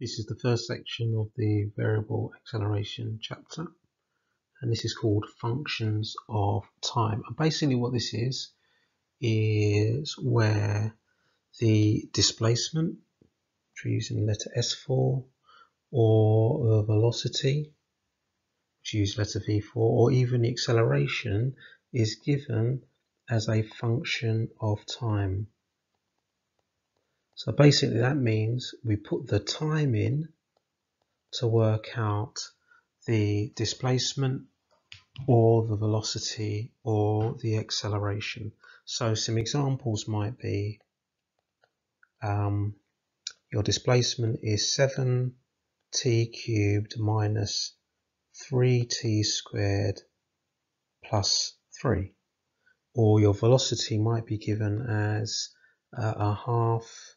This is the first section of the variable acceleration chapter and this is called functions of time. And basically what this is is where the displacement, which we're using letter S for, or the velocity, which we use letter V for, or even the acceleration is given as a function of time. So basically that means we put the time in to work out the displacement or the velocity or the acceleration. So some examples might be um, your displacement is 7t cubed minus 3t squared plus 3 or your velocity might be given as uh, a half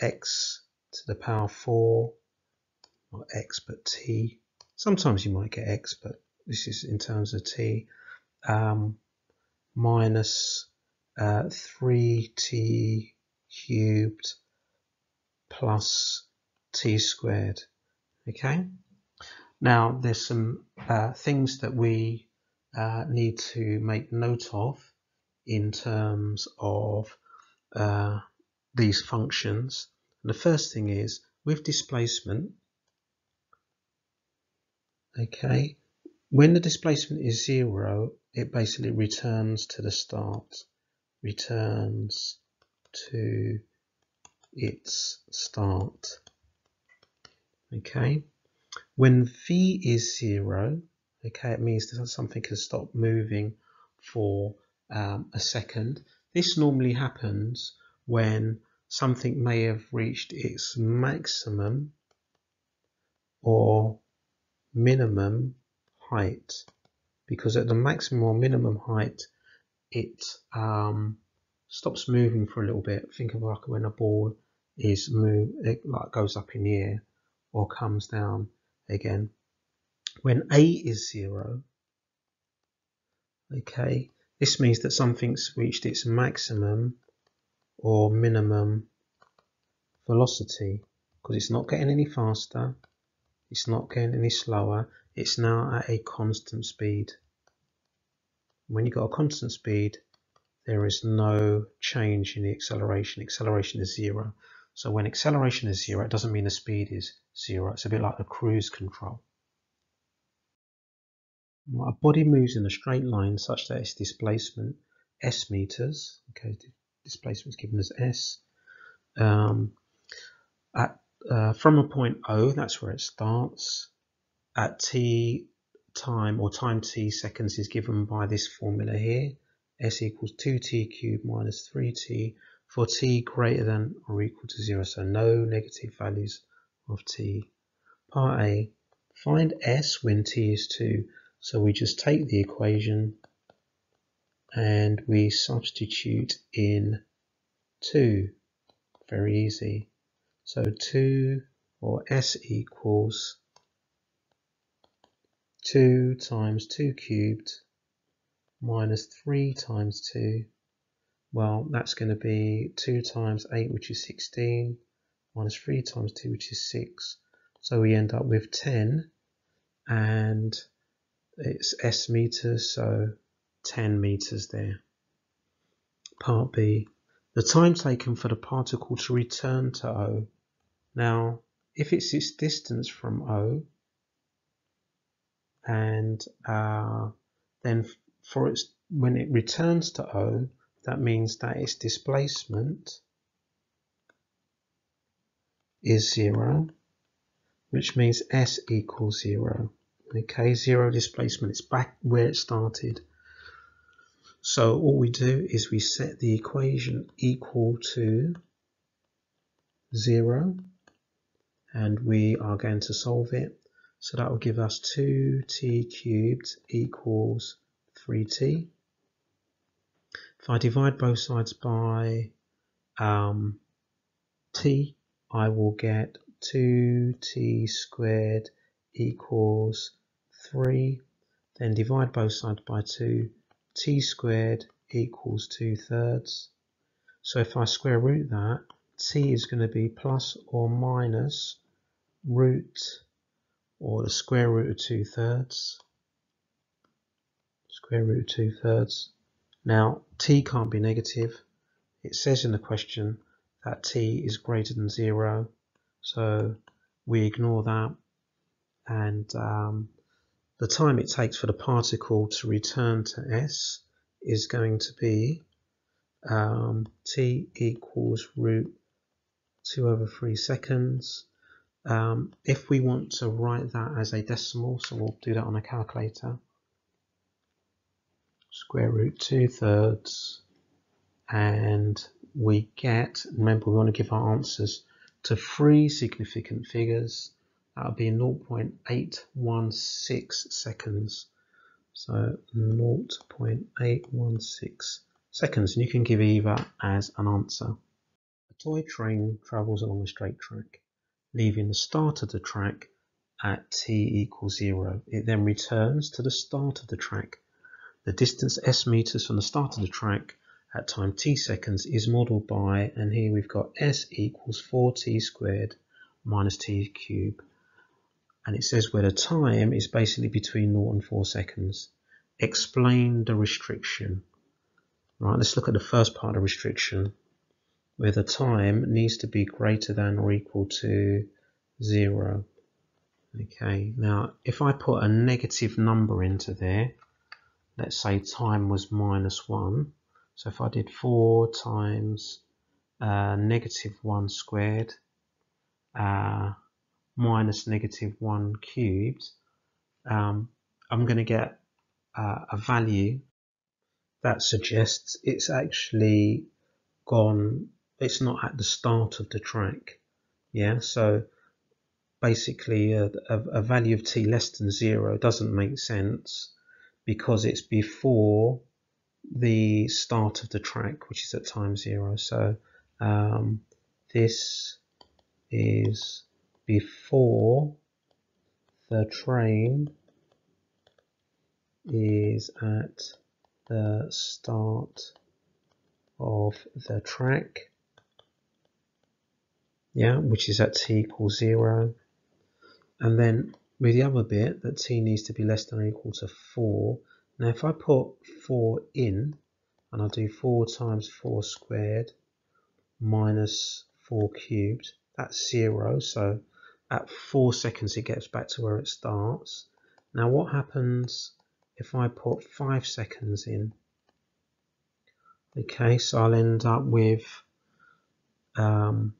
x to the power 4 or x but t. Sometimes you might get x but this is in terms of t. Um, minus uh, 3t cubed plus t squared. Okay? Now there's some uh, things that we uh, need to make note of in terms of uh, these functions. And the first thing is with displacement, okay, when the displacement is zero, it basically returns to the start, returns to its start. Okay, when v is zero, okay, it means that something can stop moving for um, a second. This normally happens when something may have reached its maximum or minimum height. Because at the maximum or minimum height it um, stops moving for a little bit. Think of like when a ball is move it like goes up in the air or comes down again. When a is zero okay this means that something's reached its maximum or minimum velocity because it's not getting any faster, it's not getting any slower, it's now at a constant speed. When you've got a constant speed, there is no change in the acceleration. Acceleration is zero. So when acceleration is zero, it doesn't mean the speed is zero. It's a bit like a cruise control. A body moves in a straight line such that its displacement s meters, okay, displacement is given as s, um, at uh, from a point O, that's where it starts, at t time or time t seconds is given by this formula here, s equals 2t cubed minus 3t for t greater than or equal to 0, so no negative values of t. Part A, find s when t is 2, so we just take the equation and we substitute in 2. Very easy. So 2 or S equals 2 times 2 cubed minus 3 times 2. Well, that's going to be 2 times 8, which is 16, minus 3 times 2, which is 6. So we end up with 10, and it's S meters, so 10 meters there. Part B. The time taken for the particle to return to O. Now, if it's its distance from O, and uh, then for its when it returns to O, that means that its displacement is zero, which means S equals zero. Okay, zero displacement, it's back where it started. So all we do is we set the equation equal to 0 and we are going to solve it. So that will give us 2t cubed equals 3t. If I divide both sides by um, t, I will get 2t squared equals 3. Then divide both sides by 2, t squared equals 2 thirds. So if I square root that, t is going to be plus or minus root or the square root of 2 thirds. Square root of 2 thirds. Now t can't be negative. It says in the question that t is greater than 0. So we ignore that. And um, the time it takes for the particle to return to S is going to be um, t equals root 2 over 3 seconds. Um, if we want to write that as a decimal, so we'll do that on a calculator, square root 2 thirds, and we get, remember we want to give our answers to three significant figures, that would be 0.816 seconds. So 0.816 seconds, and you can give either as an answer. A toy train travels along a straight track, leaving the start of the track at t equals 0. It then returns to the start of the track. The distance s meters from the start of the track at time t seconds is modelled by, and here we've got s equals 4t squared minus t cubed. And it says where the time is basically between 0 and 4 seconds. Explain the restriction. Right, let's look at the first part of the restriction where the time needs to be greater than or equal to zero. Okay, now if I put a negative number into there, let's say time was minus one. So if I did four times uh, negative one squared uh, minus negative one cubed, um, I'm going to get uh, a value that suggests it's actually gone, it's not at the start of the track. Yeah, so basically a, a, a value of t less than zero doesn't make sense because it's before the start of the track, which is at time zero. So um, this is before the train is at the start of the track. Yeah which is at t equals 0 and then with the other bit that t needs to be less than or equal to 4 now if I put 4 in and I do 4 times 4 squared minus 4 cubed that's 0 so at 4 seconds it gets back to where it starts now what happens if I put 5 seconds in. Okay, so I'll end up with um,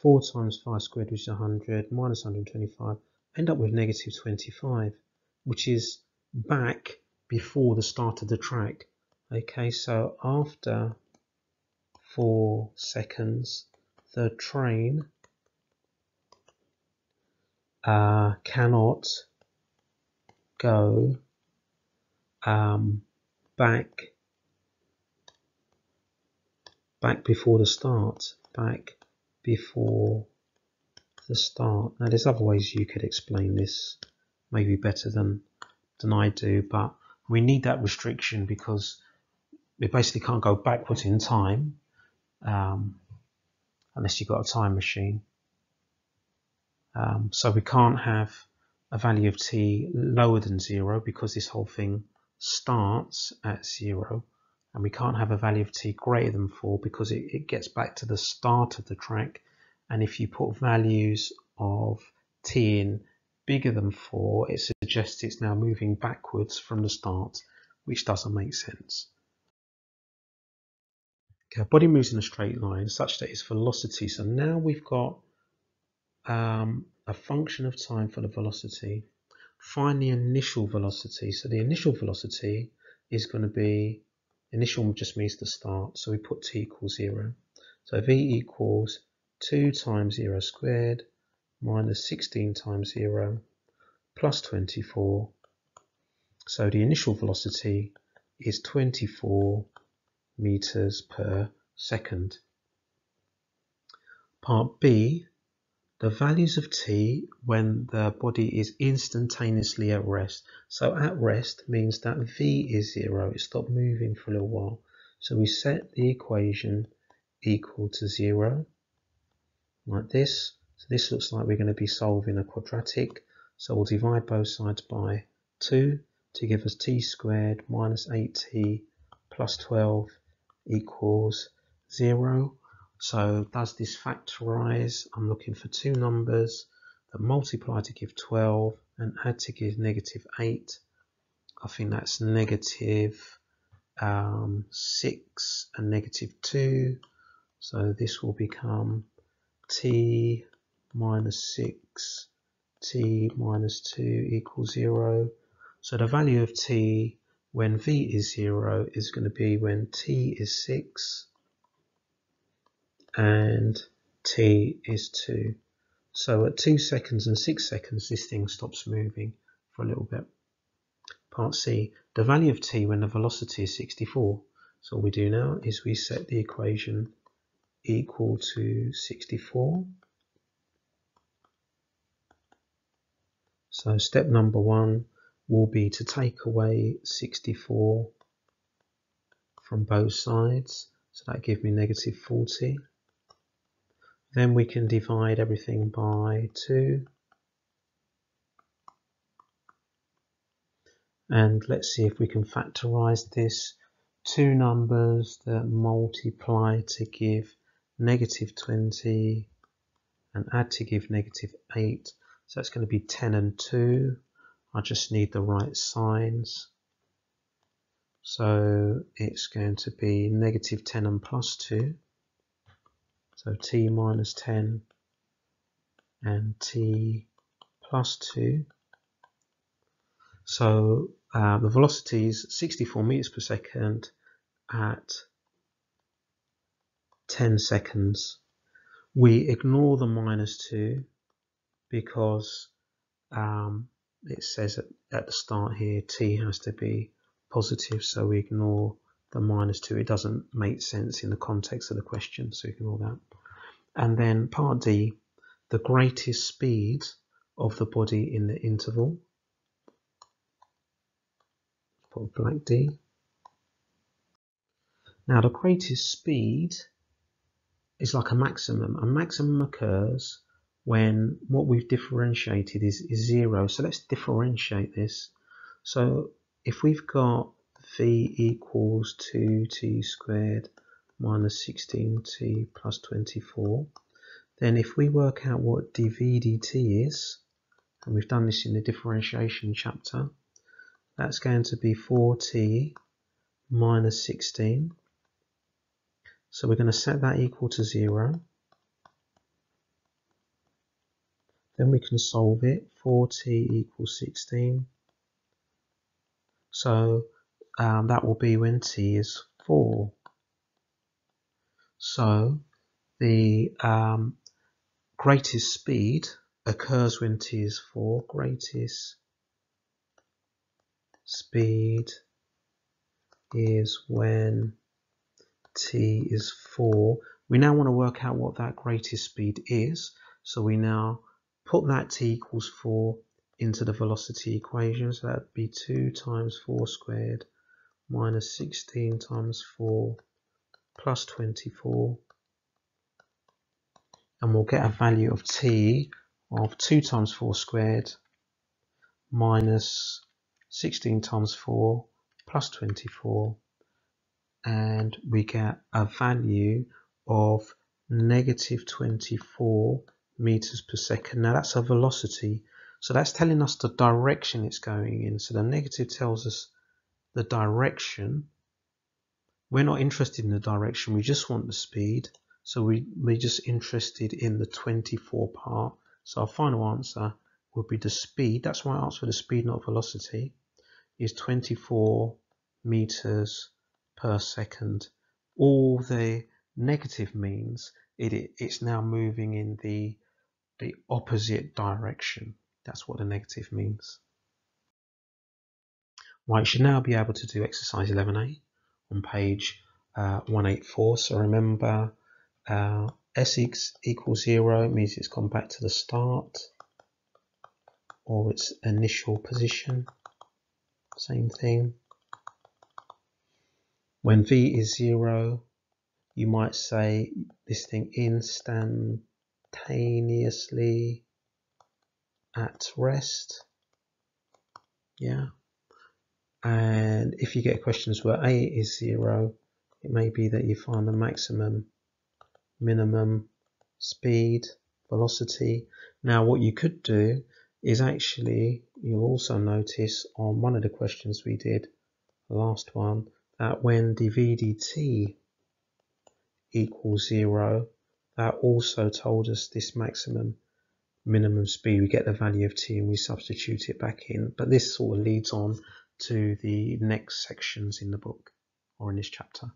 4 times 5 squared, which is 100, minus 125, end up with negative 25, which is back before the start of the track. Okay, so after 4 seconds, the train uh, cannot go um, back back before the start back before the start. Now there's other ways you could explain this maybe better than than I do but we need that restriction because we basically can't go backwards in time um, unless you've got a time machine um, so we can't have a value of t lower than zero because this whole thing starts at 0 and we can't have a value of t greater than 4 because it, it gets back to the start of the track. And if you put values of t in bigger than 4 it suggests it's now moving backwards from the start which doesn't make sense. Okay, our body moves in a straight line such that its velocity, so now we've got um, a function of time for the velocity find the initial velocity. So the initial velocity is going to be, initial just means the start. So we put t equals 0. So v equals 2 times 0 squared minus 16 times 0 plus 24. So the initial velocity is 24 meters per second. Part B the values of t when the body is instantaneously at rest. So at rest means that v is zero, it stopped moving for a little while. So we set the equation equal to zero, like this. So this looks like we're going to be solving a quadratic. So we'll divide both sides by 2 to give us t squared minus 8t plus 12 equals 0. So does this factorize? I'm looking for two numbers that multiply to give 12 and add to give negative 8. I think that's negative, um, 6 and negative 2. So this will become t minus 6, t minus 2 equals 0. So the value of t when v is 0 is going to be when t is 6 and t is 2. So at 2 seconds and 6 seconds this thing stops moving for a little bit. Part C, the value of t when the velocity is 64. So what we do now is we set the equation equal to 64. So step number one will be to take away 64 from both sides. So that gives me negative 40. Then we can divide everything by 2. And let's see if we can factorize this. Two numbers that multiply to give negative 20 and add to give negative 8. So that's going to be 10 and 2. I just need the right signs. So it's going to be negative 10 and plus 2. So t minus 10 and t plus 2. So uh, the velocity is 64 meters per second at 10 seconds. We ignore the minus 2 because um, it says at, at the start here t has to be positive so we ignore the minus 2 it doesn't make sense in the context of the question so ignore that and then part D the greatest speed of the body in the interval put black D now the greatest speed is like a maximum a maximum occurs when what we've differentiated is, is zero. So let's differentiate this. So if we've got v equals 2t squared minus 16t plus 24, then if we work out what dv dt is, and we've done this in the differentiation chapter, that's going to be 4t minus 16. So we're going to set that equal to 0. Then we can solve it. 4t equals 16. So um, that will be when t is 4. So the um, greatest speed occurs when t is 4. Greatest speed is when t is 4. We now want to work out what that greatest speed is. So we now put that t equals 4 into the velocity equation. So that'd be 2 times 4 squared minus 16 times 4 plus 24. And we'll get a value of t of 2 times 4 squared minus 16 times 4 plus 24. And we get a value of negative 24 meters per second. Now that's a velocity. So that's telling us the direction it's going in. So the negative tells us the direction. We're not interested in the direction. We just want the speed. So we, we're just interested in the 24 part. So our final answer would be the speed. That's why I asked for the speed, not velocity. Is 24 meters per second. All the negative means it, it, it's now moving in the the opposite direction. That's what the negative means. Right, you should now be able to do exercise 11a on page uh, 184. So remember, uh, Sx equals 0 means it's gone back to the start or its initial position. Same thing. When v is 0, you might say this thing instantaneously at rest. Yeah. And if you get questions where A is zero, it may be that you find the maximum, minimum speed, velocity. Now what you could do is actually, you'll also notice on one of the questions we did, the last one, that when dv dt equals zero, that also told us this maximum minimum speed. We get the value of t and we substitute it back in. But this sort of leads on to the next sections in the book or in this chapter.